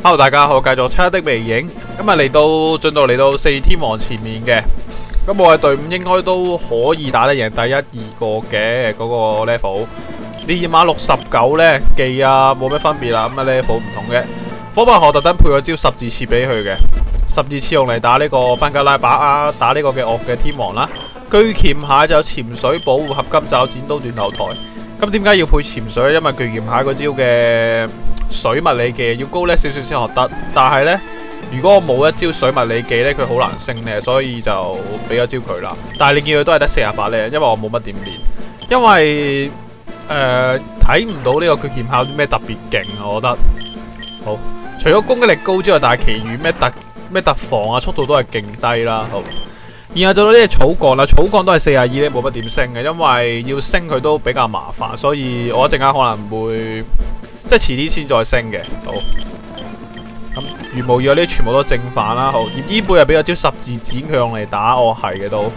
Hello，大家好，繼續七的微影，今日嚟到進度嚟到四天王前面嘅，咁我嘅隊伍應該都可以打得贏第一二個嘅嗰個 level。烈焰馬六十九呢，技啊冇咩分別啦，咁啊 level 唔同嘅。火爆河特登配咗招十字刺俾佢嘅，十字刺用嚟打呢個班加拉把啊，打呢個嘅惡嘅天王啦。巨钳蟹就有潛水保護合金爪剪刀斷頭台。咁點解要配潛水？因為巨鉗蟹嗰招嘅水物理技要高呢少少先學得，但係呢，如果我冇一招水物理技呢，佢好難升呢，所以就俾咗招佢啦。但係你見佢都係得四十八呢，因為我冇乜點練，因為誒睇唔到呢個巨鉗蟹有啲咩特別勁，我覺得好。除咗攻擊力高之外，但係其餘咩特咩特防啊、速度都係勁低啦。好，然後做到呢隻草鋼啦，草鋼都係四廿二咧，冇乜點升嘅，因為要升佢都比較麻煩，所以我一陣間可能會即係遲啲先再升嘅。好，咁如無意外呢，全部都正反啦。好，葉伊貝又俾咗招十字剪佢用嚟打我係嘅都，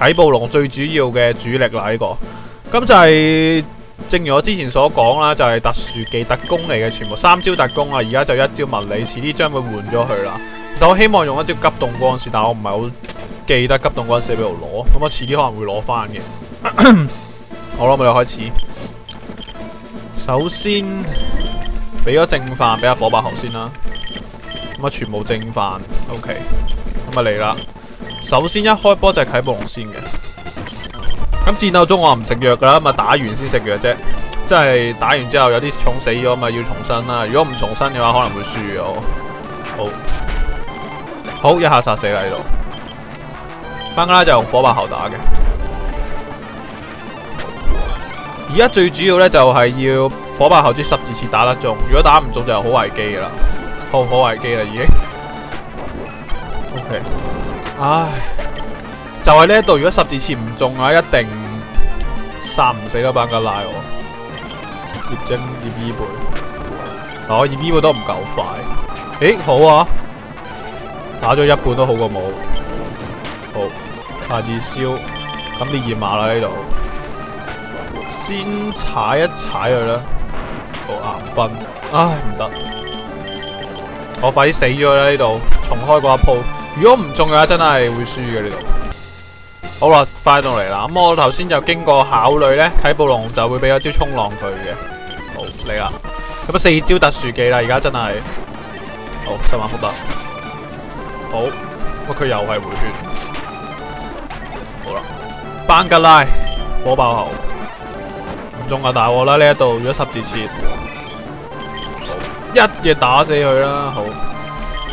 睇暴龍最主要嘅主力啦呢、這個，咁就係、是。正如我之前所講啦，就係、是、特殊技特攻嚟嘅，全部三招特攻啊！而家就一招物理，遲啲將會換咗佢啦。其實我希望用一招急凍光線，但係我唔係好記得急凍光線喺邊度攞，咁我遲啲可能會攞翻嘅。好啦，我哋開始。首先俾咗正飯俾阿火爆頭先啦，咁啊全部正飯，OK，咁啊嚟啦。首先一開波就係啟暴龍先嘅。咁戰鬥中我唔食藥噶啦，咁啊打完先食藥啫，即係打完之後有啲重死咗嘛，要重新啦。如果唔重新嘅話，可能會輸嘅。好，好一下殺死啦呢度。班加拉就用火爆喉打嘅。而家最主要呢，就係要火爆猴之十字刺打得中，如果打唔中就好危機噶啦，好好危機啦已經。OK，唉。就係呢一度，如果十字刺唔中啊，一定殺唔死啦！班加拉我叶精葉伊貝，哦葉伊貝都唔夠快。誒好啊，打咗一半都好過冇。好，下次燒，咁烈焰馬啦呢度，先踩一踩佢啦。好硬崩，唉唔得，我快啲死咗啦呢度，重開嗰一鋪。如果唔中嘅話，真係會輸嘅呢度。好啦，快到嚟啦！咁我頭先就經過考慮呢，啟暴龍就會俾一招冲浪佢嘅。好嚟啦，咁啊四招特殊技啦，而家真係好十萬福特。好，咁佢又係回血。班吉拉火爆喉，唔中啊大鑊啦！呢一度如果十字切，一嘢打死佢啦！好，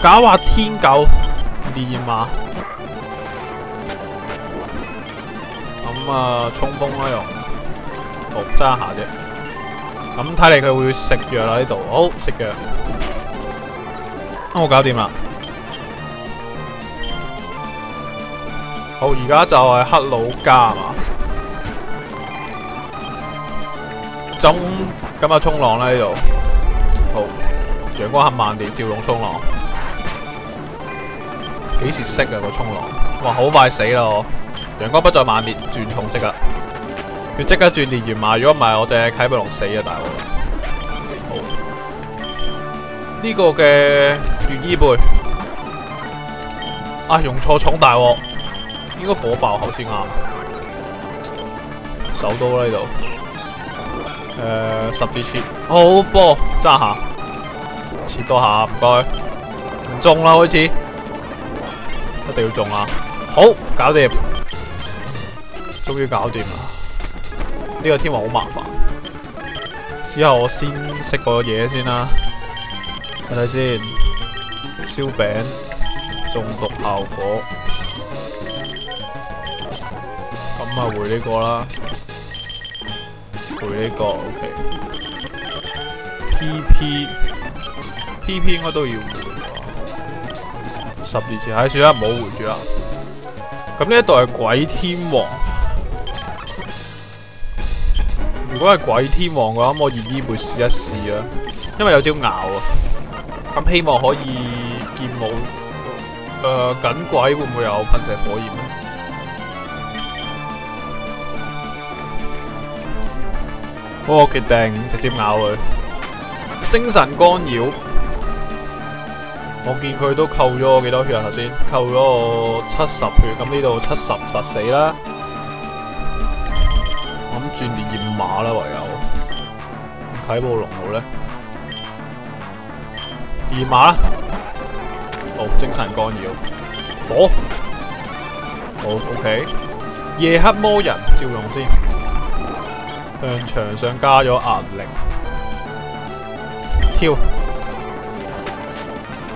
假话天狗烈焰馬。咁啊，冲锋啦用，好揸下啫。咁睇嚟佢會食藥啦呢度，好食藥。我搞掂啦。好，而家就係克魯加嘛。中咁啊，冲浪啦呢度。好，阳光黑慢地照用冲浪。幾時識啊个冲浪？哇，好快死咯！阳光不再猛烈，转重即刻，要即刻转烈焰馬，如果唔系我淨係啟暴龍死啊大佬！好，呢、這個嘅月伊貝，啊用错重大鑊，應該火爆口先啱，手刀呢度，诶、十字切，好波揸下，切多下唔該，唔中啦開始，一定要中啦，好搞掂。終於搞掂啦！呢、這個天王好麻煩，之后我先食个嘢先啦，睇睇先。燒餅中毒效果，回呢個啦，回呢個 OK。P P P P 應該都要回，十二次，唉算啦，唔好回住啦。咁呢一度係鬼天王。如果係鬼天王嘅話，我願意會試一試啊，因為有招咬啊。咁希望可以劍舞誒緊鬼會唔會有噴射火焰我決定直接咬佢。精神干擾我見佢都扣咗我幾多血啊？頭先扣咗我七十血，咁呢度七十實死啦。咁轉烈焰馬啦，唯有啟暴龍好咧。烈焰馬啦，好精神干擾，火，好 OK。夜黑魔人照用先，向牆上加咗壓力，跳。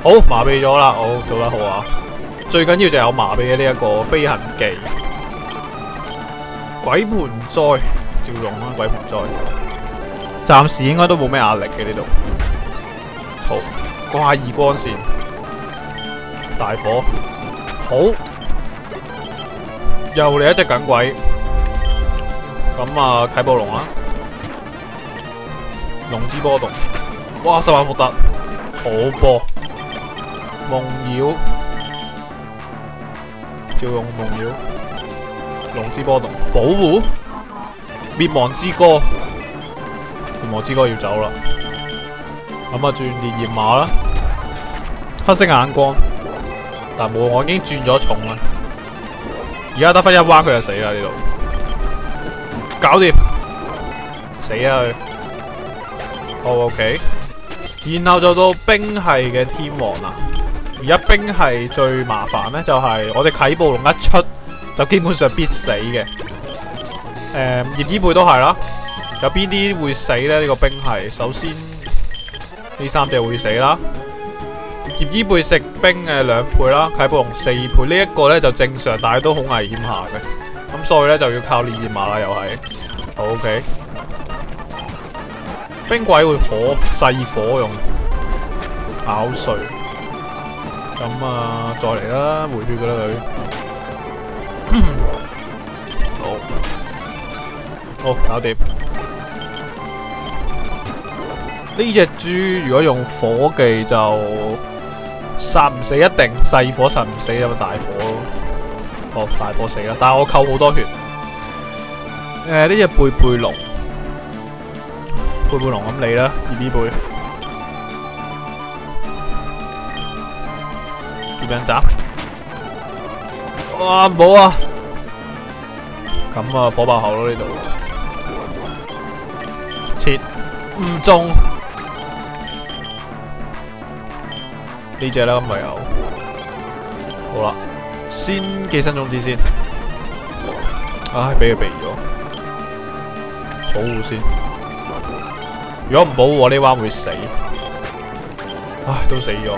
好麻痹咗啦，好做得好啊！最緊要就有麻痹嘅呢一個飛行技，鬼盆栽照用啦，鬼盆栽，暫時應該都冇咩壓力嘅呢度。好怪異光線，大火，好又嚟一隻緊鬼，咁啊啟暴龍啦，龍之波動，哇十萬伏特，好波。夢妖，照用夢妖，龍之波動，保護，滅亡之歌，滅亡之歌要走啦，咁啊轉烈焰馬啦，黑色眼光，但冇我已經轉咗重啦，而家得翻一彎佢就死啦呢度，搞掂，死啊佢，好 OK，然後就到冰系嘅天王啦。而家冰系最麻煩咧，就係、是、我哋啟暴龍一出就基本上必死嘅。诶、嗯，葉伊貝都係啦。有邊啲會死咧？呢、這個冰係首先呢三隻會死啦。葉伊貝食冰嘅兩倍啦，啟暴龍四倍。呢、一個咧就正常，但係都好危險下嘅。所以咧就要靠烈焰馬啦，又係。好 OK。冰鬼會火細火用咬碎。咁啊，再嚟啦，回血噶啦佢，好，好搞掂。呢隻豬如果用火技就殺唔死，一定細火殺唔死，有個大火。哦，大火死啦，但系我扣好多血。誒，呢隻貝貝龍，貝貝龍咁你啦，二 B 貝。點樣斬？哇，冇啊！咁啊，火爆喉咯呢度，切唔中呢隻啦，咁咪有。好啦，先寄生种子先。唉，俾佢避咗，保護先。如果唔保護我呢彎會死。唉，都死咗。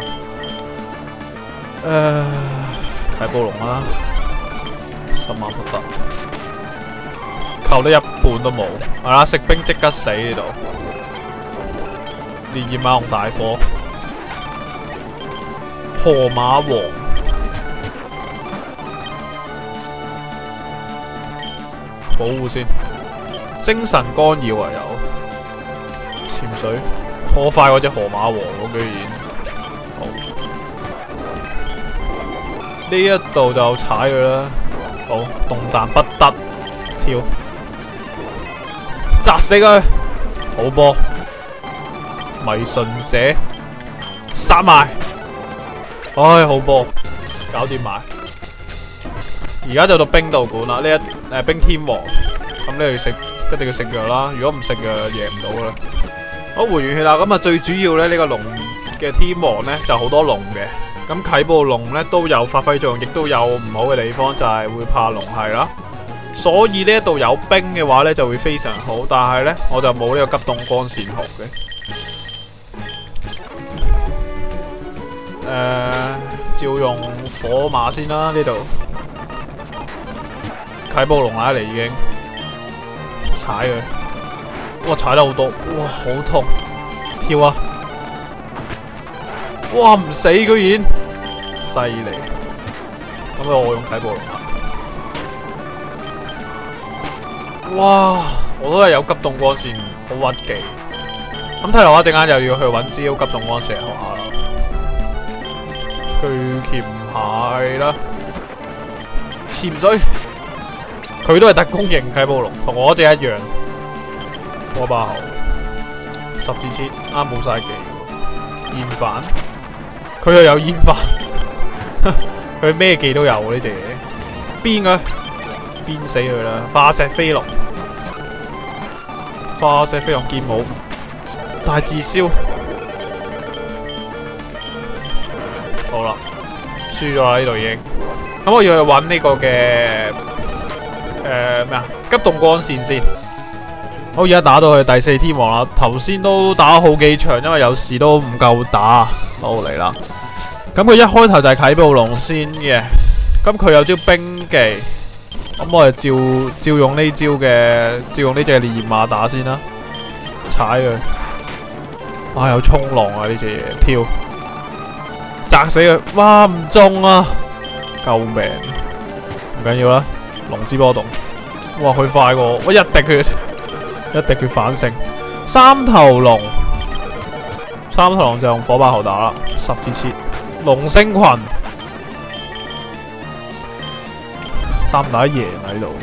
誒，啟暴龍啦，十萬不得，扣得一半都冇，係啦，食兵即刻死呢度，烈焰馬同大火，河馬王，保護先，精神干擾啊有，潛水，破快嗰隻河馬王咯，居然好。呢一度就踩佢啦，好動彈不得，跳，砸死佢，好波，迷信者，殺埋，唉，好波，搞掂埋，而家就到冰道馆啦，呢一誒冰天王，咁你要食，一定要食藥啦，如果唔食藥贏唔到噶啦，好回完血啦，咁啊最主要咧呢個龍嘅天王咧就好多龍嘅。咁啟步龍咧都有發揮作用，亦都有唔好嘅地方，就係、是、會怕龍係啦。所以呢一度有冰嘅話咧就會非常好，但係咧我就冇呢個急凍光線學嘅。诶、呃，照用火馬先啦，呢度啟暴龍啊嚟已經踩佢，哇踩得好多，哇好痛，跳啊！哇唔死居然，犀利！咁我用睇暴龍啦。哇，我都係有急凍光線，好屈機。咁睇嚟我一陣間又要去揾招急凍光线学下啦。巨钳蟹啦，潛水，佢都係特工型啟暴龍，同我只一樣。火爆喉，十字切，啱冇晒技，厭煩。佢又有煙花，佢咩技都有呢隻嘢，邊個？鞭死佢啦！化石飛龍，化石飛龍劍舞，大自燒。好啦，輸咗啦呢度已經。咁我要去揾呢個嘅诶咩啊？急凍光線先。好，而家打到去第四天王啦。頭先都打好幾場，因為有時都唔夠打。好嚟啦。咁佢一開頭就係啟暴龍先嘅。咁佢有招冰技。咁我哋照照用呢招嘅，照用呢隻烈焰馬打先啦。踩佢。啊，有冲浪啊呢隻嘢，跳。砸死佢！哇，唔中啊！救命！唔緊要啦，龍之波動。哇，佢快過我，一滴血。一滴血反勝，三頭龍，三頭龍就用火爆喉打啦，十幾次，龍星群，打唔打贏喺度？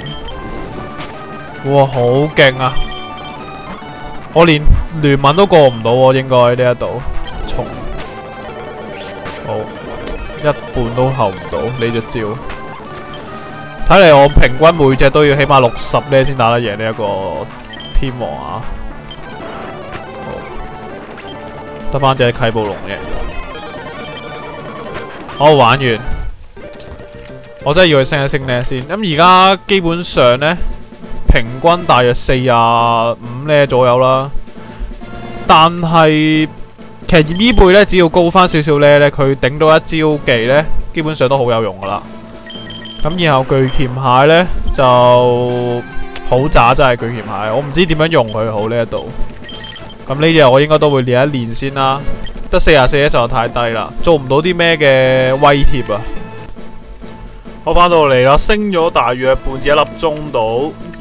哇，好勁啊！我連聯盟都過唔到喎，應該呢一度，重，好，一半都候唔到呢隻招。睇嚟我平均每隻都要起碼六十呢先打得贏呢一個。天王啊，得翻隻啟暴龍嘅，好玩完，我真係要去升一升呢先。咁而家基本上呢，平均大約四啊五呢左右啦。但係其實呢輩呢，只要高翻少少呢，呢佢頂到一招技呢，基本上都好有用噶啦。咁然後巨钳蟹呢，就。好渣真係巨钳蟹，我唔知點樣用佢好呢一度。咁呢只我應該都會練一練先啦。得四廿四咧，實在太低啦，做唔到啲咩嘅威脅啊！我翻到嚟啦，升咗大約半至一粒钟到。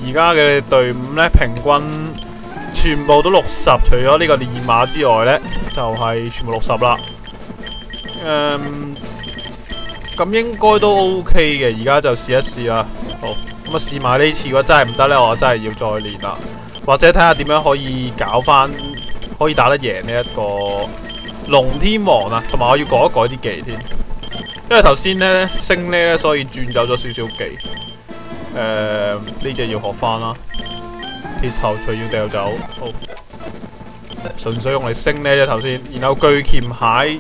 而家嘅隊伍呢，平均全部都六十，除咗呢個練馬之外呢，就係、全部六十啦。嗯，咁應該都 OK 嘅。而家就試一試啦。好。咁啊，試埋呢次，如果真係唔得呢，我真係要再練啦，或者睇下點樣可以搞翻，可以打得贏呢一個龍天王啊，同埋我要改一改啲技添，因為頭先呢升呢，所以轉走咗少少技。诶、呢隻要學翻啦，鐵頭錘要掉走，好，純粹用嚟升呢啫頭先，然後巨钳蟹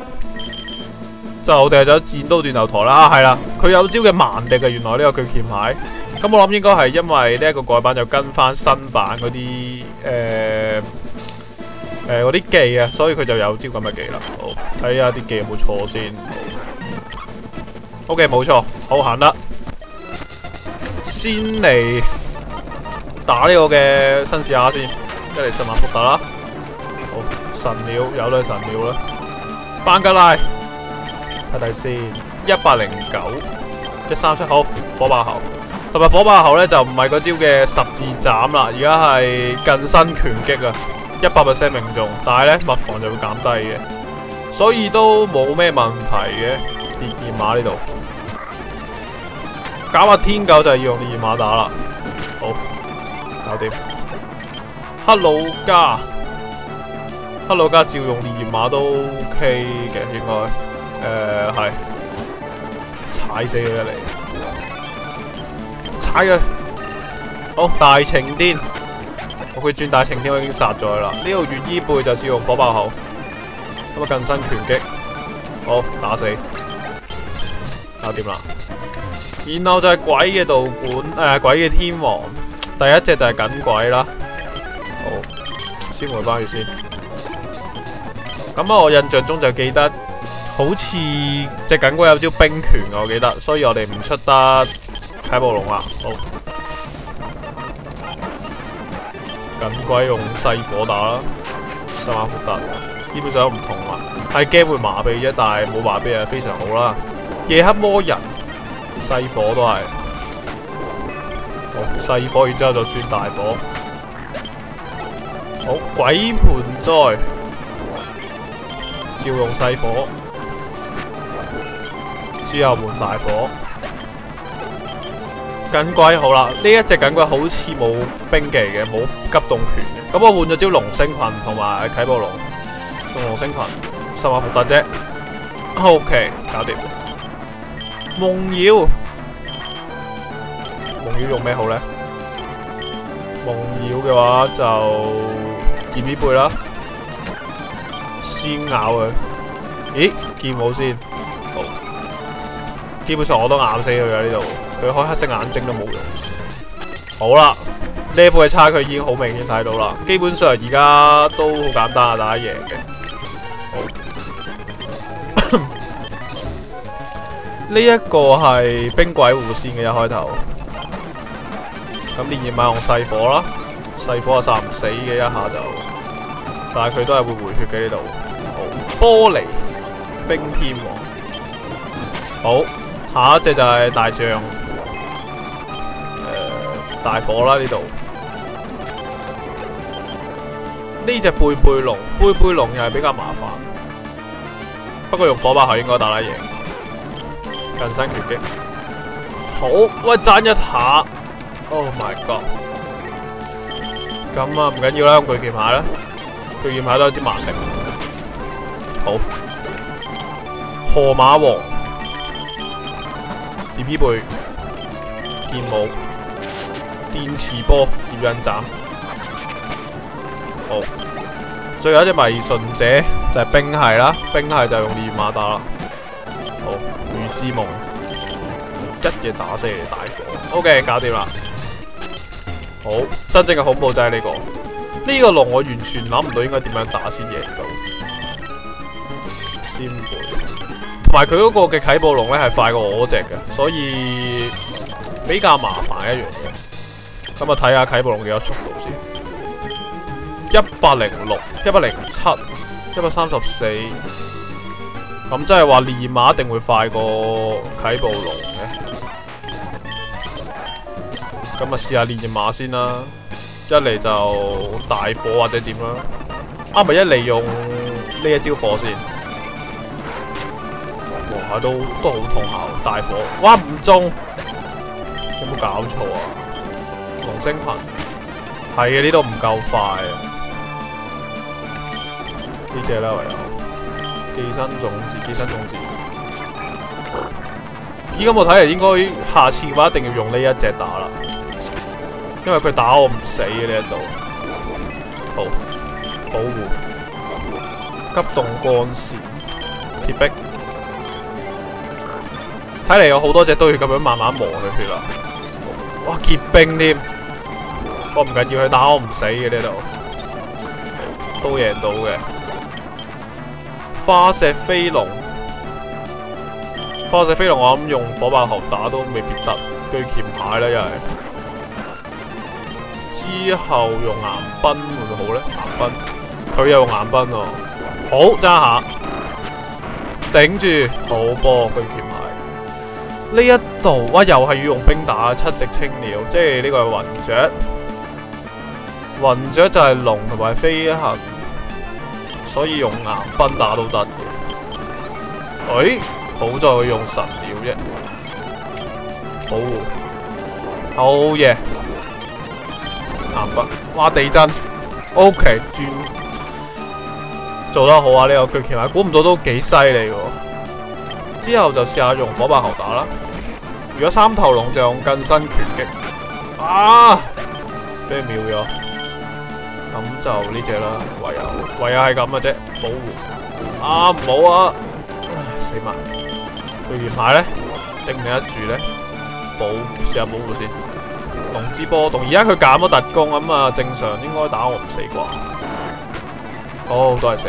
就掉走剪刀断头台啦，啊係啦，佢有招嘅蠻力嘅，原來呢個巨鉗蟹。咁我諗應該係因為呢一個改版就跟翻新版嗰啲誒誒嗰啲技啊，所以佢就有招咁嘅技啦。好，睇下啲技有冇錯先。OK，冇錯，好行得。先嚟打呢個嘅新試下先，一嚟十万伏特啦。好，神鳥有啦，神鳥啦。班吉拉睇睇先，一百零九，一三七，好，火爆猴。同埋火爆猴咧就唔係嗰招嘅十字斬啦，而家係近身拳擊啊，一百 percent 命中，但係咧物防就會減低嘅，所以都冇咩問題嘅。烈焰马呢度，搞下天狗就係要用烈焰馬打啦。好，搞掂。黑老加，黑老加照用烈焰马都 OK 嘅，應該誒係踩死佢一嚟。踩佢，好大晴天，我佢轉大晴天，我已經殺咗佢啦。呢個月衣背就只用火爆猴，咁啊近身拳擊，好打死，搞掂啦。然後就係鬼嘅道馆，诶、鬼嘅天王，第一隻就係緊鬼啦。好，先回翻去先。咁啊，我印象中就記得，好似隻緊鬼有招冰拳，我記得，所以我哋唔出得。啟暴龍啦，好，緊鬼用細火打啦，十萬伏特，基本上都唔同啊，係驚會麻痹啫，但係冇麻痹啊，非常好啦。夜黑魔人，細火都係，好細火，然之後就轉大火，好鬼盆栽，照用細火，之後換大火。緊鬼好啦，呢一隻緊鬼好似冇兵技嘅，冇急凍拳嘅。咁我換咗招龍星群同埋啟暴龍，用龍星群十萬伏特啫。OK，搞掂。夢妖，夢妖用咩好咧？夢妖嘅話就劍呢背啦，先咬佢。咦，劍冇先，好。基本上我都咬死佢啦呢度，佢開黑色眼睛都冇用。好啦，level 嘅差距已經好明顯睇到啦。基本上而家都好簡單啊，打贏嘅。好，呢一個係冰鬼護線嘅一開頭。咁連夜晚用細火啦，細火啊殺唔死嘅一下就，但係佢都係會回血嘅呢度。好，玻璃冰天王。好。下一隻就係大象，呃、大火啦呢度。呢隻貝貝龍，貝貝龍又係比較麻煩，不過用火把後應該打得贏。近身拳擊，好，喂，爭一下，Oh my god！咁啊唔緊要啦，用巨劍蟹啦，巨劍蟹都有支蠻力。好，河馬王。D.P. 背劍舞電磁波葉印斬，好，最後一隻迷信者就係冰系啦，冰系就用烈馬打啦，好，雨之夢一嘢打死你大火，O.K. 搞掂啦，好，真正嘅恐怖就係呢、這個，呢、這個龍我完全諗唔到應該點樣打先贏到，先背。同埋佢嗰個嘅啟暴龍咧係快過我隻嘅，所以比較麻煩一樣嘢。咁啊睇下啟暴龍幾多速度先，一百零六、一百零七、一百三十四。咁即係話練馬一定會快過啟暴龍嘅。咁啊試下練隻馬先啦，一嚟就大火或者點啦。啊咪一嚟用呢一招火先。都都好痛下，大火，哇唔中，有冇搞錯啊？龍星群係啊，呢度唔夠快啊！呢隻啦，唯有寄生種子，寄生種子。依家我睇嚟，應該下次嘅話一定要用呢一隻打啦，因為佢打我唔死嘅呢一度。好，保護，急凍幹線，鐵壁。睇嚟有好多隻都要咁樣慢慢磨佢血啦！哇，結冰添，我唔緊要，佢打我唔死嘅呢度，都贏到嘅。化石飛龍，化石飛龍我諗用火爆喉打都未必得，巨鉗蟹啦，又係。之後用岩崩會唔会好咧？岩崩，佢又用岩崩哦。好，揸下，頂住，好波巨鉗。呢一度哇，又係要用冰打七隻青鳥，即係呢個係雲雀。云雀就係龍同埋飛行，所以用岩崩打都得嘅。誒，好在佢用神鳥啫。保護，好嘢。岩崩，哇地震。OK，轉做得好啊！呢個巨鉗蟹，估唔到都幾犀利喎。之後就試下用火爆猴打啦。如果三頭龍就用近身拳擊。啊！俾秒咗。咁就呢隻啦，唯有唯有係咁嘅啫。保護。啊唔好啊！死埋。巨鉗蟹咧，顶唔顶得住咧？保試下保護先。龍之波動，而家佢減咗特攻，咁啊正常應該打我唔死啩。好，都係死。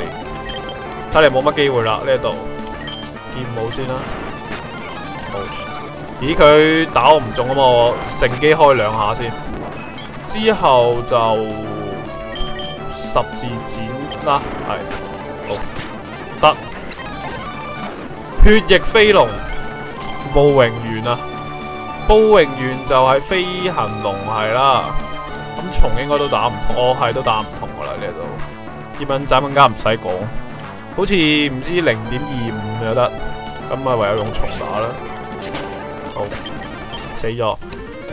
睇嚟冇乜機會啦呢度。劍舞先啦，好，咦佢打我唔中啊嘛，我乘機開兩下先，之後就十字剪啦，係，好，得，血液飛龍，暴榮圓啊，暴榮圓就係飛行龍係啦，咁蟲應該都打唔通，我係都打唔同噶啦呢度，葉問斬更加唔使講。好似唔知零點二五就得，咁啊唯有用重打啦。好，死咗。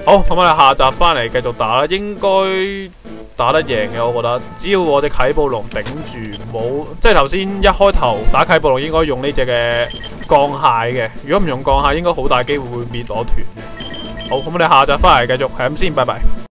好，咁我哋下集翻嚟繼續打啦，應該打得贏嘅，我覺得。只要我隻啟暴龍頂住，冇即係頭先一開頭打啟暴龍應該用呢隻嘅鋼蟹嘅，如果唔用鋼蟹，應該好大機會會滅我團嘅。好，咁我哋下集翻嚟繼續，係咁先，拜拜。